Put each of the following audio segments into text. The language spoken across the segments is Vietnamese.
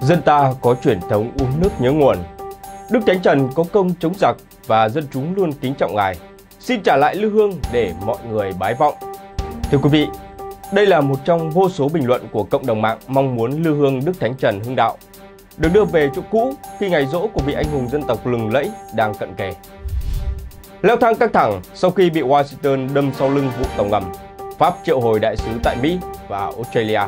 Dân ta có truyền thống uống nước nhớ nguồn. Đức Thánh Trần có công chống giặc và dân chúng luôn kính trọng Ngài. Xin trả lại lư hương để mọi người bái vọng. Thưa quý vị, đây là một trong vô số bình luận của cộng đồng mạng mong muốn lư hương Đức Thánh Trần hưng đạo được đưa về chỗ cũ khi ngày rỗ của vị anh hùng dân tộc lừng lẫy đang cận kề. Leo thang căng thẳng sau khi bị Washington đâm sau lưng vụ tàu ngầm, Pháp triệu hồi đại sứ tại Mỹ và Australia.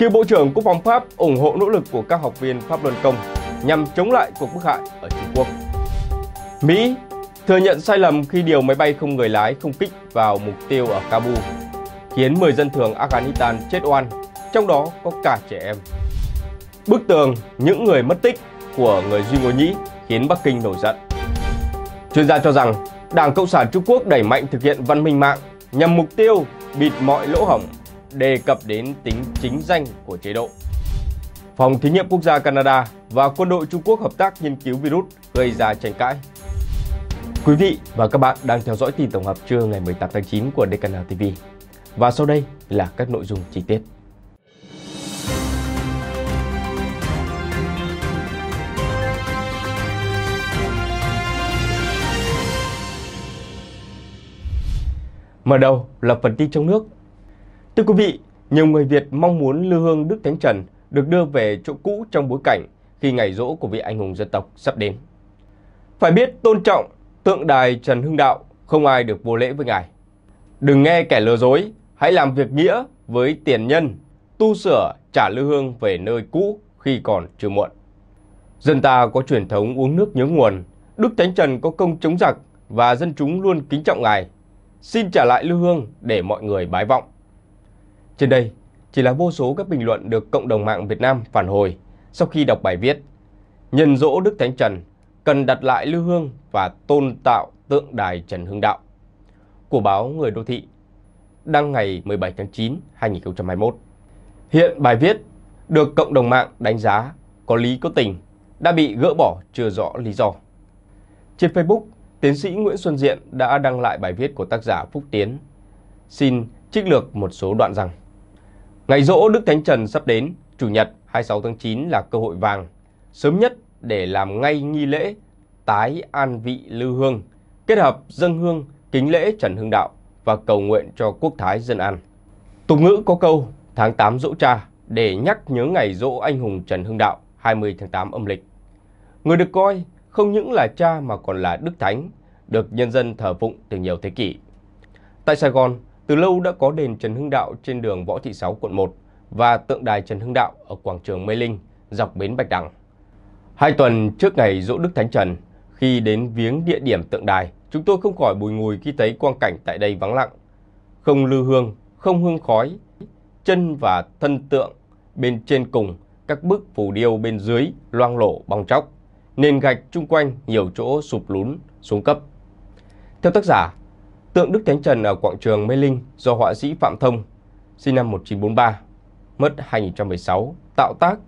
Cựu Bộ trưởng Quốc phòng Pháp ủng hộ nỗ lực của các học viên Pháp Luân Công nhằm chống lại cuộc bức hại ở Trung Quốc. Mỹ thừa nhận sai lầm khi điều máy bay không người lái không kích vào mục tiêu ở Kabul, khiến 10 dân thường Afghanistan chết oan, trong đó có cả trẻ em. Bức tường những người mất tích của người Duy Ngô Nhĩ khiến Bắc Kinh nổi giận. Chuyên gia cho rằng Đảng Cộng sản Trung Quốc đẩy mạnh thực hiện văn minh mạng nhằm mục tiêu bịt mọi lỗ hổng, đề cập đến tính chính danh của chế độ. Phòng Thí nghiệm Quốc gia Canada và quân đội Trung Quốc hợp tác nghiên cứu virus gây ra tranh cãi. Quý vị và các bạn đang theo dõi tin tổng hợp trưa ngày 18 tháng 9 của DKN TV. Và sau đây là các nội dung chi tiết. Mở đầu là phần tin trong nước. Thưa quý vị, nhiều người Việt mong muốn lưu hương Đức Thánh Trần được đưa về chỗ cũ trong bối cảnh khi ngày rỗ của vị anh hùng dân tộc sắp đến. Phải biết tôn trọng tượng đài Trần Hưng Đạo, không ai được vô lễ với ngài. Đừng nghe kẻ lừa dối, hãy làm việc nghĩa với tiền nhân, tu sửa trả lưu hương về nơi cũ khi còn chưa muộn. Dân ta có truyền thống uống nước nhớ nguồn, Đức Thánh Trần có công chống giặc và dân chúng luôn kính trọng ngài xin trả lại lưu hương để mọi người bái vọng. Trên đây chỉ là vô số các bình luận được cộng đồng mạng Việt Nam phản hồi sau khi đọc bài viết Nhân dỗ Đức Thánh Trần cần đặt lại lưu hương và tôn tạo tượng đài Trần Hưng Đạo của báo Người Đô Thị đăng ngày 17 tháng 9, 2021. Hiện bài viết được cộng đồng mạng đánh giá có lý có tình đã bị gỡ bỏ chưa rõ lý do. Trên Facebook, Tiến sĩ Nguyễn Xuân Diện đã đăng lại bài viết của tác giả Phúc Tiến. Xin trích lược một số đoạn rằng Ngày rỗ Đức Thánh Trần sắp đến, Chủ nhật 26 tháng 9 là cơ hội vàng, sớm nhất để làm ngay nghi lễ tái an vị lưu hương, kết hợp dân hương, kính lễ Trần Hưng Đạo và cầu nguyện cho quốc thái dân an. Tục ngữ có câu tháng 8 dỗ cha để nhắc nhớ ngày dỗ anh hùng Trần Hưng Đạo 20 tháng 8 âm lịch. Người được coi không những là cha mà còn là Đức Thánh, được nhân dân thờ phụng từ nhiều thế kỷ. Tại Sài Gòn, từ lâu đã có đền Trần Hưng Đạo trên đường Võ Thị Sáu, quận 1 và tượng đài Trần Hưng Đạo ở quảng trường Mê Linh, dọc bến Bạch Đằng. Hai tuần trước ngày dỗ Đức Thánh Trần, khi đến viếng địa điểm tượng đài, chúng tôi không khỏi bùi ngùi khi thấy quang cảnh tại đây vắng lặng. Không lưu hương, không hương khói, chân và thân tượng bên trên cùng, các bức phù điêu bên dưới loang lổ bong chóc nền gạch chung quanh nhiều chỗ sụp lún, xuống cấp. Theo tác giả, tượng Đức Thánh Trần ở quảng trường Mê Linh do họa sĩ Phạm Thông, sinh năm 1943, mất 2016, tạo tác,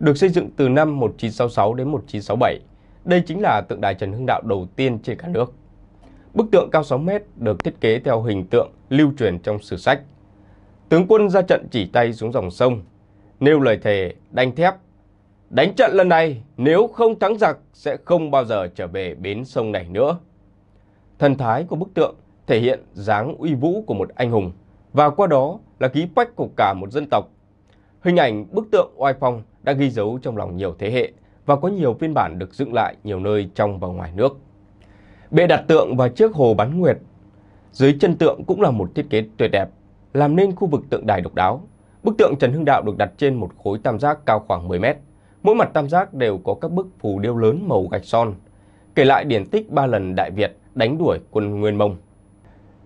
được xây dựng từ năm 1966 đến 1967. Đây chính là tượng đài Trần Hưng Đạo đầu tiên trên cả nước. Bức tượng cao 6 mét được thiết kế theo hình tượng lưu truyền trong sử sách. Tướng quân ra trận chỉ tay xuống dòng sông, nêu lời thề đanh thép Đánh trận lần này, nếu không thắng giặc sẽ không bao giờ trở về bến sông này nữa. Thần thái của bức tượng thể hiện dáng uy vũ của một anh hùng và qua đó là ký quách của cả một dân tộc. Hình ảnh bức tượng oai phong đã ghi dấu trong lòng nhiều thế hệ và có nhiều phiên bản được dựng lại nhiều nơi trong và ngoài nước. Bệ đặt tượng và chiếc hồ bán nguyệt. Dưới chân tượng cũng là một thiết kế tuyệt đẹp, làm nên khu vực tượng đài độc đáo. Bức tượng Trần Hưng Đạo được đặt trên một khối tam giác cao khoảng 10 mét Mỗi mặt tam giác đều có các bức phù điêu lớn màu gạch son, kể lại điển tích ba lần Đại Việt đánh đuổi quân Nguyên Mông.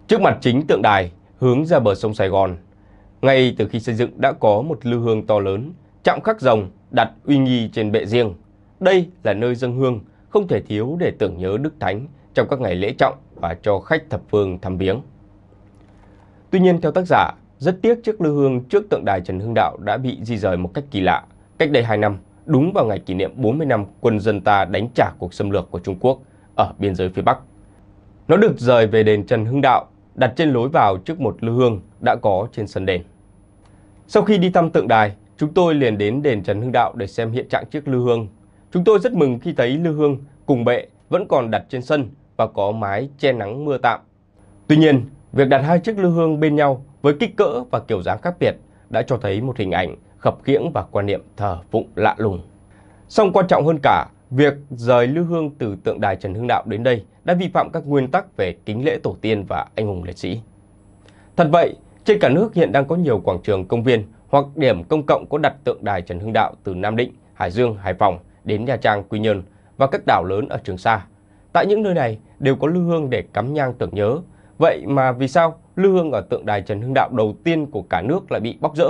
Trước mặt chính tượng đài hướng ra bờ sông Sài Gòn, ngay từ khi xây dựng đã có một lư hương to lớn, chạm khắc rồng đặt uy nghi trên bệ riêng. Đây là nơi dân hương không thể thiếu để tưởng nhớ Đức Thánh trong các ngày lễ trọng và cho khách thập phương thăm viếng. Tuy nhiên theo tác giả, rất tiếc chiếc lư hương trước tượng đài Trần Hưng Đạo đã bị di rời một cách kỳ lạ cách đây 2 năm đúng vào ngày kỷ niệm 40 năm quân dân ta đánh trả cuộc xâm lược của Trung Quốc ở biên giới phía Bắc. Nó được rời về đền Trần Hưng Đạo, đặt trên lối vào trước một lư hương đã có trên sân đền. Sau khi đi thăm tượng đài, chúng tôi liền đến đền Trần Hưng Đạo để xem hiện trạng chiếc lư hương. Chúng tôi rất mừng khi thấy lư hương cùng bệ vẫn còn đặt trên sân và có mái che nắng mưa tạm. Tuy nhiên, việc đặt hai chiếc lư hương bên nhau với kích cỡ và kiểu dáng khác biệt đã cho thấy một hình ảnh khập khiễng và quan niệm thờ phụng lạ lùng. Song quan trọng hơn cả, việc rời lưu hương từ tượng đài Trần Hưng Đạo đến đây đã vi phạm các nguyên tắc về kính lễ tổ tiên và anh hùng liệt sĩ. Thật vậy, trên cả nước hiện đang có nhiều quảng trường công viên hoặc điểm công cộng có đặt tượng đài Trần Hưng Đạo từ Nam Định, Hải Dương, Hải Phòng đến Nha Trang, Quy Nhơn và các đảo lớn ở Trường Sa. Tại những nơi này đều có lưu hương để cắm nhang tưởng nhớ. Vậy mà vì sao lưu hương ở tượng đài Trần Hưng Đạo đầu tiên của cả nước lại bị bóc rỡ?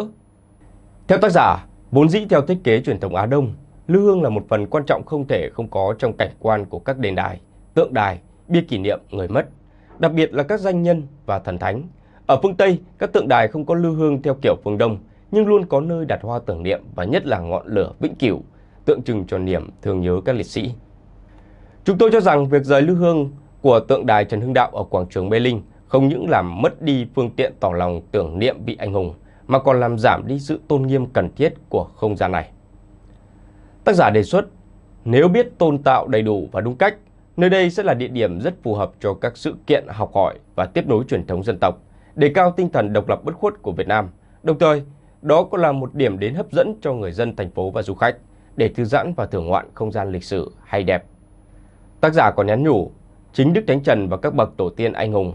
Theo tác giả, vốn dĩ theo thiết kế truyền thống Á Đông, lư hương là một phần quan trọng không thể không có trong cảnh quan của các đền đài, tượng đài, bia kỷ niệm người mất, đặc biệt là các danh nhân và thần thánh. Ở phương Tây, các tượng đài không có lưu hương theo kiểu phương Đông, nhưng luôn có nơi đặt hoa tưởng niệm và nhất là ngọn lửa vĩnh cửu, tượng trưng cho niềm thương nhớ các liệt sĩ. Chúng tôi cho rằng việc rời lưu hương của tượng đài Trần Hưng Đạo ở quảng trường Mê Linh không những làm mất đi phương tiện tỏ lòng tưởng niệm vị anh hùng, mà còn làm giảm đi sự tôn nghiêm cần thiết của không gian này. Tác giả đề xuất, nếu biết tôn tạo đầy đủ và đúng cách, nơi đây sẽ là địa điểm rất phù hợp cho các sự kiện học hỏi và tiếp nối truyền thống dân tộc, đề cao tinh thần độc lập bất khuất của Việt Nam. Đồng thời, đó cũng là một điểm đến hấp dẫn cho người dân thành phố và du khách để thư giãn và thưởng ngoạn không gian lịch sử hay đẹp. Tác giả còn nhắn nhủ, chính Đức Thánh Trần và các bậc tổ tiên anh hùng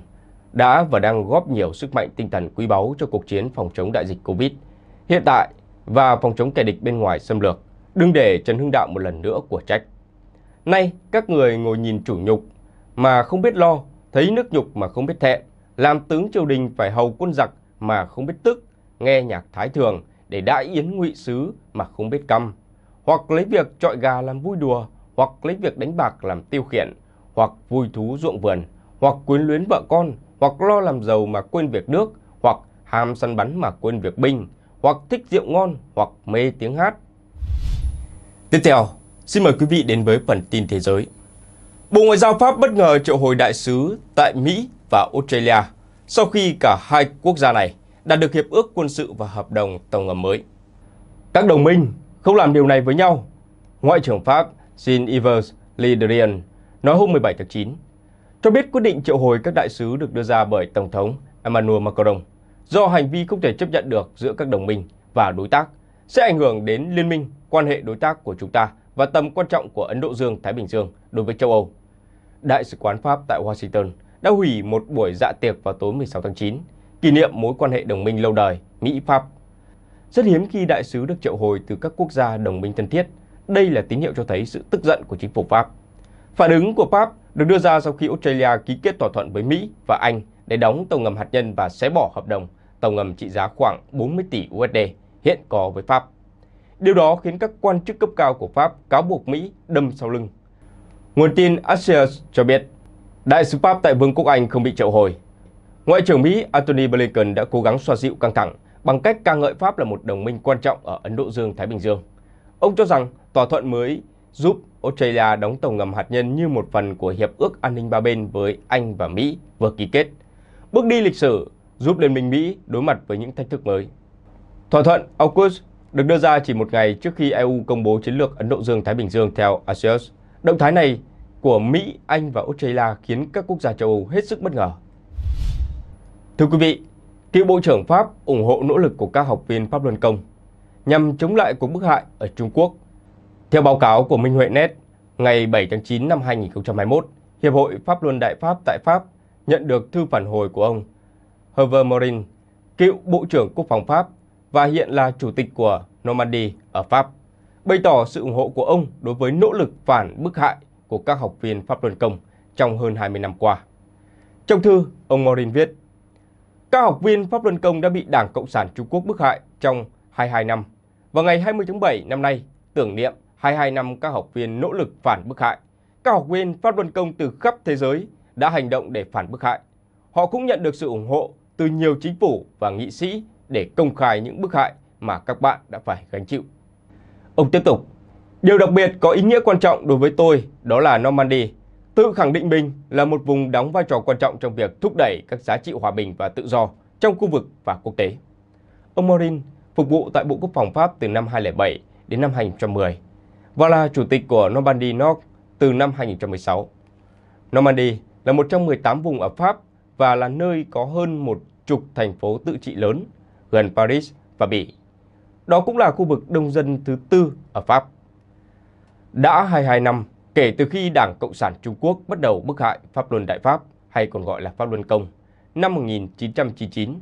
đã và đang góp nhiều sức mạnh tinh thần quý báu cho cuộc chiến phòng chống đại dịch Covid hiện tại và phòng chống kẻ địch bên ngoài xâm lược, đừng để Trần Hưng Đạo một lần nữa của trách. Nay, các người ngồi nhìn chủ nhục mà không biết lo, thấy nước nhục mà không biết thẹn, làm tướng triều đình phải hầu quân giặc mà không biết tức, nghe nhạc thái thường để đại yến ngụy sứ mà không biết căm, hoặc lấy việc trọi gà làm vui đùa, hoặc lấy việc đánh bạc làm tiêu khiển, hoặc vui thú ruộng vườn, hoặc quyến luyến vợ con, hoặc lo làm giàu mà quên việc nước, hoặc ham săn bắn mà quên việc binh, hoặc thích rượu ngon, hoặc mê tiếng hát. Tiếp theo, xin mời quý vị đến với phần tin thế giới. Bộ Ngoại giao Pháp bất ngờ triệu hồi đại sứ tại Mỹ và Australia sau khi cả hai quốc gia này đạt được hiệp ước quân sự và hợp đồng tàu ngầm mới. Các đồng minh không làm điều này với nhau. Ngoại trưởng Pháp Jean-Yves Le Drian nói hôm 17 tháng 9 cho biết quyết định triệu hồi các đại sứ được đưa ra bởi Tổng thống Emmanuel Macron do hành vi không thể chấp nhận được giữa các đồng minh và đối tác sẽ ảnh hưởng đến liên minh, quan hệ đối tác của chúng ta và tầm quan trọng của Ấn Độ Dương-Thái Bình Dương đối với châu Âu. Đại sứ quán Pháp tại Washington đã hủy một buổi dạ tiệc vào tối 16 tháng 9, kỷ niệm mối quan hệ đồng minh lâu đời Mỹ-Pháp. Rất hiếm khi đại sứ được triệu hồi từ các quốc gia đồng minh thân thiết. Đây là tín hiệu cho thấy sự tức giận của chính phủ Pháp. Phản ứng của Pháp được đưa ra sau khi Australia ký kết thỏa thuận với Mỹ và Anh để đóng tàu ngầm hạt nhân và xé bỏ hợp đồng tàu ngầm trị giá khoảng 40 tỷ USD hiện có với Pháp. Điều đó khiến các quan chức cấp cao của Pháp cáo buộc Mỹ đâm sau lưng. Nguồn tin Axios cho biết, đại sứ Pháp tại Vương quốc Anh không bị triệu hồi. Ngoại trưởng Mỹ Antony Blinken đã cố gắng xoa dịu căng thẳng bằng cách ca ngợi Pháp là một đồng minh quan trọng ở Ấn Độ Dương-Thái Bình Dương. Ông cho rằng thỏa thuận mới giúp Australia đóng tàu ngầm hạt nhân như một phần của Hiệp ước An ninh ba bên với Anh và Mỹ vừa ký kết. Bước đi lịch sử giúp Liên minh Mỹ đối mặt với những thách thức mới. Thỏa thuận AUKUS được đưa ra chỉ một ngày trước khi EU công bố chiến lược Ấn Độ Dương-Thái Bình Dương theo Asean. Động thái này của Mỹ, Anh và Australia khiến các quốc gia châu Âu hết sức bất ngờ. Thưa quý vị, cựu Bộ trưởng Pháp ủng hộ nỗ lực của các học viên Pháp Luân Công nhằm chống lại cuộc bức hại ở Trung Quốc theo báo cáo của Minh Huệ Net, ngày 7 tháng 9 năm 2021, Hiệp hội Pháp Luân Đại Pháp tại Pháp nhận được thư phản hồi của ông Hervé Morin, cựu Bộ trưởng Quốc phòng Pháp và hiện là chủ tịch của Normandy ở Pháp, bày tỏ sự ủng hộ của ông đối với nỗ lực phản bức hại của các học viên Pháp Luân Công trong hơn 20 năm qua. Trong thư, ông Morin viết, các học viên Pháp Luân Công đã bị Đảng Cộng sản Trung Quốc bức hại trong 22 năm. Vào ngày 20 tháng 7 năm nay, tưởng niệm 22 năm các học viên nỗ lực phản bức hại. Các học viên Pháp Luân Công từ khắp thế giới đã hành động để phản bức hại. Họ cũng nhận được sự ủng hộ từ nhiều chính phủ và nghị sĩ để công khai những bức hại mà các bạn đã phải gánh chịu. Ông tiếp tục, điều đặc biệt có ý nghĩa quan trọng đối với tôi đó là Normandy tự khẳng định mình là một vùng đóng vai trò quan trọng trong việc thúc đẩy các giá trị hòa bình và tự do trong khu vực và quốc tế. Ông Morin phục vụ tại Bộ Quốc phòng Pháp từ năm 2007 đến năm 2010 và là chủ tịch của Normandy Nord từ năm 2016. Normandy là một trong 18 vùng ở Pháp và là nơi có hơn một chục thành phố tự trị lớn gần Paris và Bỉ. Đó cũng là khu vực đông dân thứ tư ở Pháp. Đã 22 năm kể từ khi Đảng Cộng sản Trung Quốc bắt đầu bức hại Pháp Luân Đại Pháp hay còn gọi là Pháp Luân Công năm 1999.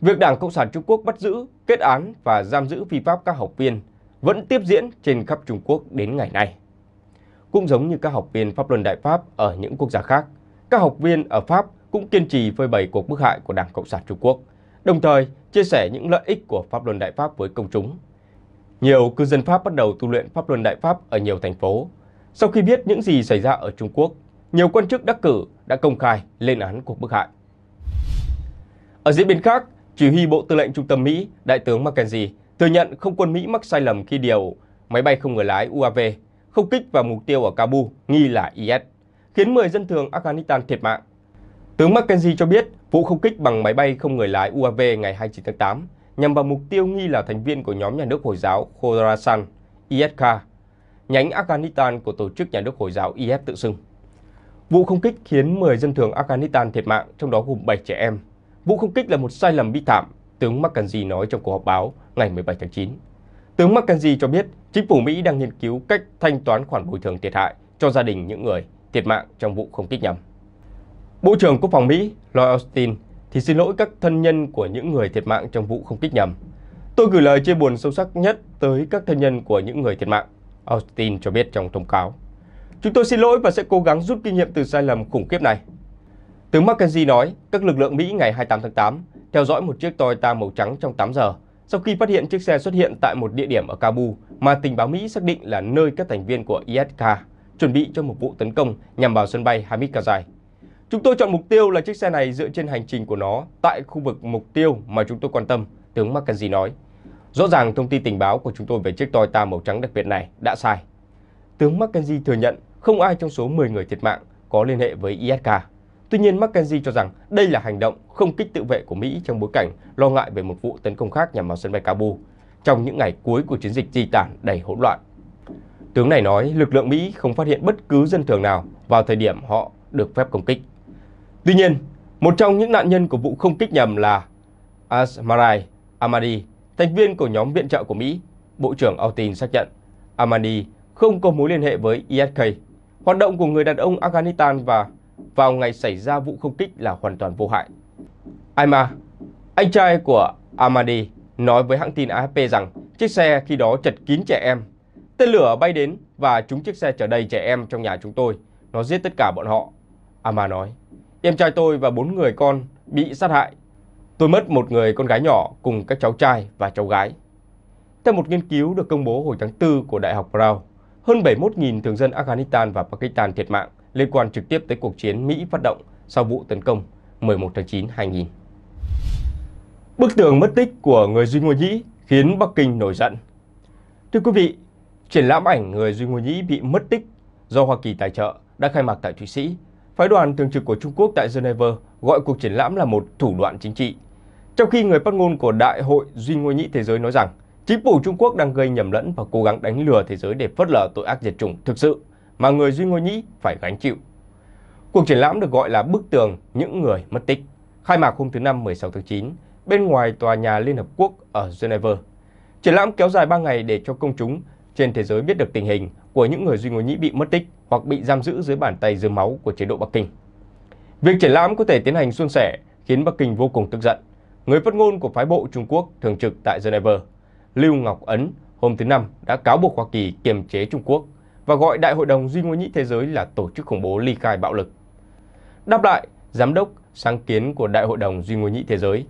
Việc Đảng Cộng sản Trung Quốc bắt giữ, kết án và giam giữ phi pháp các học viên vẫn tiếp diễn trên khắp Trung Quốc đến ngày nay. Cũng giống như các học viên Pháp Luân Đại Pháp ở những quốc gia khác, các học viên ở Pháp cũng kiên trì phơi bày cuộc bức hại của Đảng Cộng sản Trung Quốc, đồng thời chia sẻ những lợi ích của Pháp Luân Đại Pháp với công chúng. Nhiều cư dân Pháp bắt đầu tu luyện Pháp Luân Đại Pháp ở nhiều thành phố. Sau khi biết những gì xảy ra ở Trung Quốc, nhiều quan chức đắc cử đã công khai lên án cuộc bức hại. Ở diễn biến khác, chỉ huy Bộ Tư lệnh Trung tâm Mỹ, Đại tướng McKenzie thừa nhận không quân Mỹ mắc sai lầm khi điều máy bay không người lái UAV không kích vào mục tiêu ở Kabul nghi là IS, khiến 10 dân thường Afghanistan thiệt mạng. Tướng McKenzie cho biết vụ không kích bằng máy bay không người lái UAV ngày 29 tháng 8 nhằm vào mục tiêu nghi là thành viên của nhóm nhà nước Hồi giáo Khorasan, ISK, nhánh Afghanistan của tổ chức nhà nước Hồi giáo IS tự xưng. Vụ không kích khiến 10 dân thường Afghanistan thiệt mạng, trong đó gồm 7 trẻ em. Vụ không kích là một sai lầm bi thảm, tướng McKenzie nói trong cuộc họp báo ngày 17 tháng 9. Tướng McKenzie cho biết chính phủ Mỹ đang nghiên cứu cách thanh toán khoản bồi thường thiệt hại cho gia đình những người thiệt mạng trong vụ không kích nhằm. Bộ trưởng Quốc phòng Mỹ Lloyd Austin thì xin lỗi các thân nhân của những người thiệt mạng trong vụ không kích nhầm. Tôi gửi lời chia buồn sâu sắc nhất tới các thân nhân của những người thiệt mạng, Austin cho biết trong thông cáo. Chúng tôi xin lỗi và sẽ cố gắng rút kinh nghiệm từ sai lầm khủng khiếp này. Tướng McKenzie nói, các lực lượng Mỹ ngày 28 tháng 8 theo dõi một chiếc Toyota màu trắng trong 8 giờ sau khi phát hiện chiếc xe xuất hiện tại một địa điểm ở Kabul mà tình báo Mỹ xác định là nơi các thành viên của ISK chuẩn bị cho một vụ tấn công nhằm vào sân bay Hamid Karzai. Chúng tôi chọn mục tiêu là chiếc xe này dựa trên hành trình của nó tại khu vực mục tiêu mà chúng tôi quan tâm, tướng McKenzie nói. Rõ ràng thông tin tình báo của chúng tôi về chiếc Toyota màu trắng đặc biệt này đã sai. Tướng McKenzie thừa nhận không ai trong số 10 người thiệt mạng có liên hệ với ISK. Tuy nhiên, McKenzie cho rằng đây là hành động không kích tự vệ của Mỹ trong bối cảnh lo ngại về một vụ tấn công khác nhằm vào sân bay Kabul trong những ngày cuối của chiến dịch di tản đầy hỗn loạn. Tướng này nói lực lượng Mỹ không phát hiện bất cứ dân thường nào vào thời điểm họ được phép công kích. Tuy nhiên, một trong những nạn nhân của vụ không kích nhầm là Asmarai Amadi, thành viên của nhóm viện trợ của Mỹ. Bộ trưởng Austin xác nhận Amadi không có mối liên hệ với ISK. Hoạt động của người đàn ông Afghanistan và vào ngày xảy ra vụ không kích là hoàn toàn vô hại. Aima, anh trai của Amadi, nói với hãng tin AFP rằng chiếc xe khi đó chật kín trẻ em. Tên lửa bay đến và trúng chiếc xe chở đầy trẻ em trong nhà chúng tôi. Nó giết tất cả bọn họ. Ama nói, em trai tôi và bốn người con bị sát hại. Tôi mất một người con gái nhỏ cùng các cháu trai và cháu gái. Theo một nghiên cứu được công bố hồi tháng 4 của Đại học Brown, hơn 71.000 thường dân Afghanistan và Pakistan thiệt mạng liên quan trực tiếp tới cuộc chiến Mỹ phát động sau vụ tấn công 11 tháng 9 2000. Bức tường mất tích của người Duy Ngô Nhĩ khiến Bắc Kinh nổi giận. Thưa quý vị, triển lãm ảnh người Duy Ngô Nhĩ bị mất tích do Hoa Kỳ tài trợ đã khai mạc tại Thụy Sĩ. Phái đoàn thường trực của Trung Quốc tại Geneva gọi cuộc triển lãm là một thủ đoạn chính trị. Trong khi người phát ngôn của Đại hội Duy Ngô Nhĩ Thế giới nói rằng chính phủ Trung Quốc đang gây nhầm lẫn và cố gắng đánh lừa thế giới để phớt lờ tội ác diệt chủng thực sự mà người Duy Ngô Nhĩ phải gánh chịu. Cuộc triển lãm được gọi là Bức tường những người mất tích, khai mạc hôm thứ Năm 16 tháng 9 bên ngoài tòa nhà Liên Hợp Quốc ở Geneva. Triển lãm kéo dài 3 ngày để cho công chúng trên thế giới biết được tình hình của những người Duy Ngô Nhĩ bị mất tích hoặc bị giam giữ dưới bàn tay dưới máu của chế độ Bắc Kinh. Việc triển lãm có thể tiến hành suôn sẻ khiến Bắc Kinh vô cùng tức giận. Người phát ngôn của phái bộ Trung Quốc thường trực tại Geneva, Lưu Ngọc Ấn, hôm thứ Năm đã cáo buộc Hoa Kỳ kiềm chế Trung Quốc và gọi Đại hội đồng Duy Ngô Nhĩ Thế giới là tổ chức khủng bố ly khai bạo lực. Đáp lại, Giám đốc sáng kiến của Đại hội đồng Duy Ngô Nhĩ Thế giới,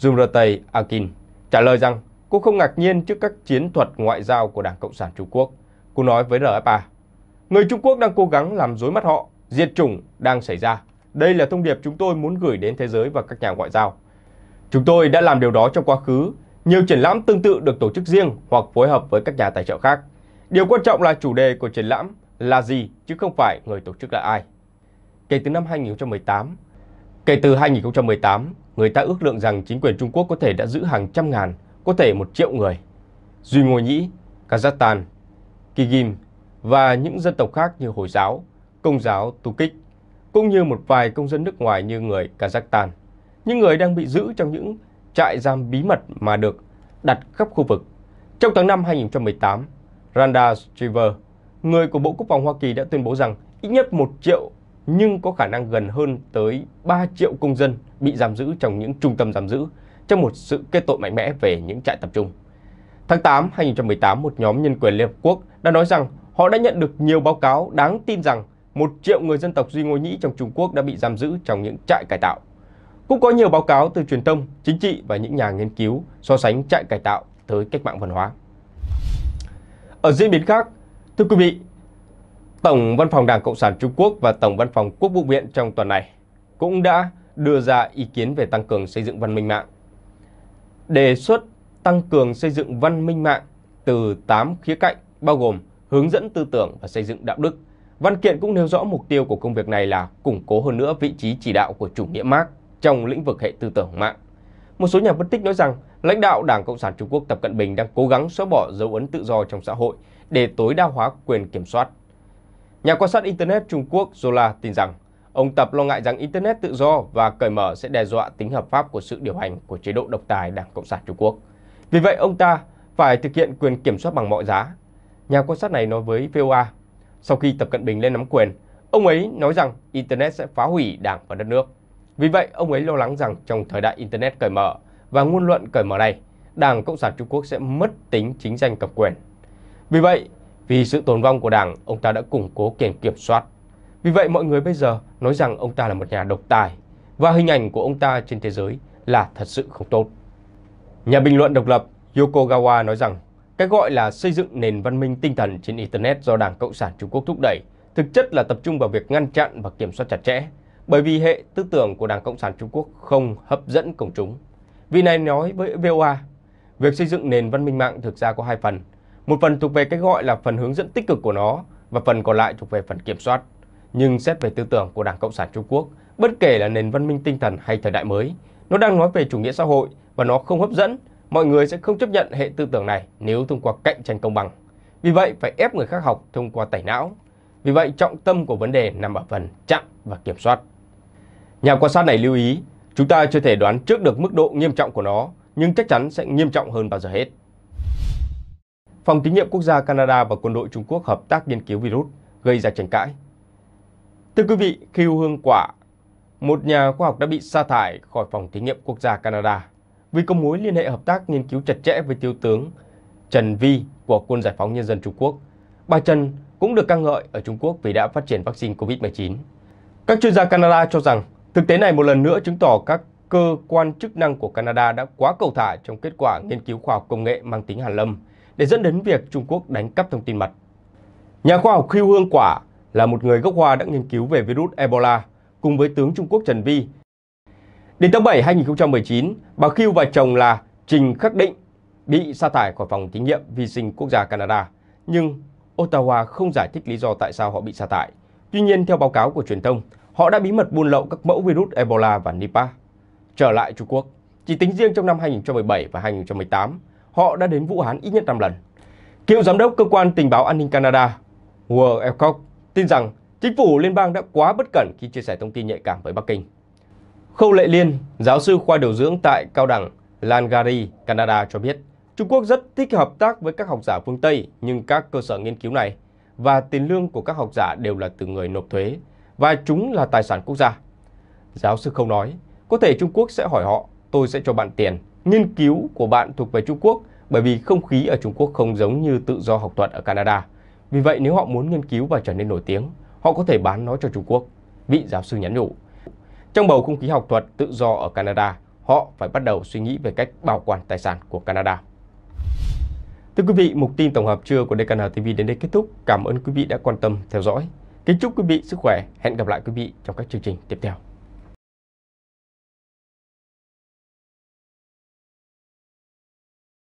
Zumratay Akin, trả lời rằng cô không ngạc nhiên trước các chiến thuật ngoại giao của Đảng Cộng sản Trung Quốc. Cô nói với RFA, người Trung Quốc đang cố gắng làm dối mắt họ, diệt chủng đang xảy ra. Đây là thông điệp chúng tôi muốn gửi đến thế giới và các nhà ngoại giao. Chúng tôi đã làm điều đó trong quá khứ. Nhiều triển lãm tương tự được tổ chức riêng hoặc phối hợp với các nhà tài trợ khác. Điều quan trọng là chủ đề của triển lãm là gì chứ không phải người tổ chức là ai. Kể từ năm 2018, kể từ 2018, người ta ước lượng rằng chính quyền Trung Quốc có thể đã giữ hàng trăm ngàn có thể một triệu người. Duy Ngô Nhĩ, Kazakhstan, Kigin và những dân tộc khác như Hồi giáo, Công giáo, Tu Kích, cũng như một vài công dân nước ngoài như người Kazakhstan. Những người đang bị giữ trong những trại giam bí mật mà được đặt khắp khu vực. Trong tháng 5 2018, Randa Striver, người của Bộ Quốc phòng Hoa Kỳ đã tuyên bố rằng ít nhất 1 triệu nhưng có khả năng gần hơn tới 3 triệu công dân bị giam giữ trong những trung tâm giam giữ trong một sự kết tội mạnh mẽ về những trại tập trung. Tháng 8 2018, một nhóm nhân quyền Liên Hợp Quốc đã nói rằng họ đã nhận được nhiều báo cáo đáng tin rằng một triệu người dân tộc Duy Ngô Nhĩ trong Trung Quốc đã bị giam giữ trong những trại cải tạo. Cũng có nhiều báo cáo từ truyền thông, chính trị và những nhà nghiên cứu so sánh trại cải tạo tới cách mạng văn hóa. Ở diễn biến khác, thưa quý vị, Tổng Văn phòng Đảng Cộng sản Trung Quốc và Tổng Văn phòng Quốc vụ viện trong tuần này cũng đã đưa ra ý kiến về tăng cường xây dựng văn minh mạng. Đề xuất tăng cường xây dựng văn minh mạng từ 8 khía cạnh bao gồm hướng dẫn tư tưởng và xây dựng đạo đức. Văn kiện cũng nêu rõ mục tiêu của công việc này là củng cố hơn nữa vị trí chỉ đạo của chủ nghĩa Mark trong lĩnh vực hệ tư tưởng mạng. Một số nhà phân tích nói rằng lãnh đạo Đảng Cộng sản Trung Quốc Tập Cận Bình đang cố gắng xóa bỏ dấu ấn tự do trong xã hội để tối đa hóa quyền kiểm soát. Nhà quan sát Internet Trung Quốc Zola tin rằng ông Tập lo ngại rằng Internet tự do và cởi mở sẽ đe dọa tính hợp pháp của sự điều hành của chế độ độc tài Đảng Cộng sản Trung Quốc. Vì vậy, ông ta phải thực hiện quyền kiểm soát bằng mọi giá. Nhà quan sát này nói với VOA, sau khi Tập Cận Bình lên nắm quyền, ông ấy nói rằng Internet sẽ phá hủy đảng và đất nước. Vì vậy, ông ấy lo lắng rằng trong thời đại Internet cởi mở và ngôn luận cởi mở này, Đảng Cộng sản Trung Quốc sẽ mất tính chính danh cầm quyền. Vì vậy, vì sự tồn vong của Đảng, ông ta đã củng cố quyền kiểm soát. Vì vậy, mọi người bây giờ nói rằng ông ta là một nhà độc tài và hình ảnh của ông ta trên thế giới là thật sự không tốt. Nhà bình luận độc lập Yokogawa nói rằng cái gọi là xây dựng nền văn minh tinh thần trên Internet do Đảng Cộng sản Trung Quốc thúc đẩy thực chất là tập trung vào việc ngăn chặn và kiểm soát chặt chẽ bởi vì hệ tư tưởng của Đảng Cộng sản Trung Quốc không hấp dẫn công chúng. Vị này nói với VOA, việc xây dựng nền văn minh mạng thực ra có hai phần. Một phần thuộc về cái gọi là phần hướng dẫn tích cực của nó và phần còn lại thuộc về phần kiểm soát. Nhưng xét về tư tưởng của Đảng Cộng sản Trung Quốc, bất kể là nền văn minh tinh thần hay thời đại mới, nó đang nói về chủ nghĩa xã hội và nó không hấp dẫn. Mọi người sẽ không chấp nhận hệ tư tưởng này nếu thông qua cạnh tranh công bằng. Vì vậy, phải ép người khác học thông qua tẩy não. Vì vậy, trọng tâm của vấn đề nằm ở phần chặn và kiểm soát. Nhà quan sát này lưu ý, chúng ta chưa thể đoán trước được mức độ nghiêm trọng của nó, nhưng chắc chắn sẽ nghiêm trọng hơn bao giờ hết. Phòng thí nghiệm quốc gia Canada và quân đội Trung Quốc hợp tác nghiên cứu virus gây ra tranh cãi. Thưa quý vị, khiu Hương Quả, một nhà khoa học đã bị sa thải khỏi phòng thí nghiệm quốc gia Canada vì có mối liên hệ hợp tác nghiên cứu chặt chẽ với thiếu tướng Trần Vi của Quân Giải phóng Nhân dân Trung Quốc. Bà Trần cũng được ca ngợi ở Trung Quốc vì đã phát triển vaccine COVID-19. Các chuyên gia Canada cho rằng thực tế này một lần nữa chứng tỏ các cơ quan chức năng của Canada đã quá cầu thả trong kết quả nghiên cứu khoa học công nghệ mang tính hàn lâm để dẫn đến việc Trung Quốc đánh cắp thông tin mật. Nhà khoa học Khiêu Hương Quả là một người gốc Hoa đã nghiên cứu về virus Ebola cùng với tướng Trung Quốc Trần Vi. Đến tháng 7 2019, bà Khiu và chồng là Trình Khắc Định bị sa thải khỏi phòng thí nghiệm vi sinh quốc gia Canada, nhưng Ottawa không giải thích lý do tại sao họ bị sa thải. Tuy nhiên, theo báo cáo của truyền thông, họ đã bí mật buôn lậu các mẫu virus Ebola và Nipah trở lại Trung Quốc. Chỉ tính riêng trong năm 2017 và 2018, họ đã đến Vũ Hán ít nhất 5 lần. Cựu giám đốc cơ quan tình báo an ninh Canada, World Elcock, tin rằng chính phủ liên bang đã quá bất cẩn khi chia sẻ thông tin nhạy cảm với Bắc Kinh. Khâu Lệ Liên, giáo sư khoa điều dưỡng tại cao đẳng Langari, Canada cho biết, Trung Quốc rất thích hợp tác với các học giả phương Tây, nhưng các cơ sở nghiên cứu này và tiền lương của các học giả đều là từ người nộp thuế và chúng là tài sản quốc gia. Giáo sư không nói, có thể Trung Quốc sẽ hỏi họ, tôi sẽ cho bạn tiền, nghiên cứu của bạn thuộc về Trung Quốc bởi vì không khí ở Trung Quốc không giống như tự do học thuật ở Canada. Vì vậy nếu họ muốn nghiên cứu và trở nên nổi tiếng, họ có thể bán nó cho Trung Quốc, vị giáo sư nhắn nhủ. Trong bầu không khí học thuật tự do ở Canada, họ phải bắt đầu suy nghĩ về cách bảo quản tài sản của Canada. Thưa quý vị, mục tin tổng hợp trưa của DKN TV đến đây kết thúc. Cảm ơn quý vị đã quan tâm theo dõi. Kính chúc quý vị sức khỏe. Hẹn gặp lại quý vị trong các chương trình tiếp theo.